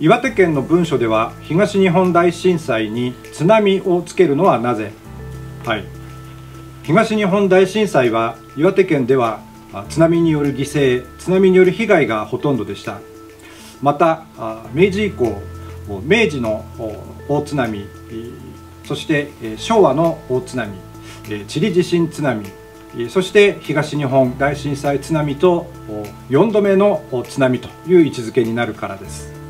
岩手県の文書では東日本大震災に津波をつけるのはなぜ？はい。東日本大震災は岩手県では津波による犠牲津波による被害がほとんどでした。また明治以降明治の大津波そして昭和の大津波チリ地震津波そして東日本大震災津波と4度目の津波という位置づけになるからです。